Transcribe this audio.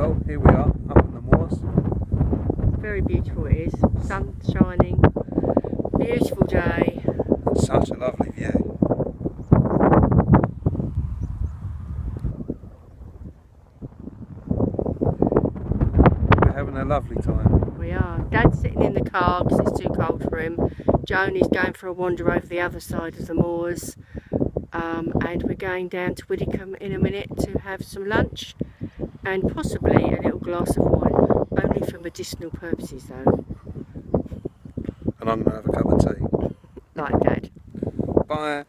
Well, here we are, up on the moors. Very beautiful it is. Sun shining. Beautiful day. Such a lovely view. We're having a lovely time. We are. Dad's sitting in the car because it's too cold for him. Joan is going for a wander over the other side of the moors. Um, and we're going down to Widdicombe in a minute to have some lunch and possibly a little glass of wine. Only for medicinal purposes though, And I'm going to have a cup of tea. like. Bye. Bye!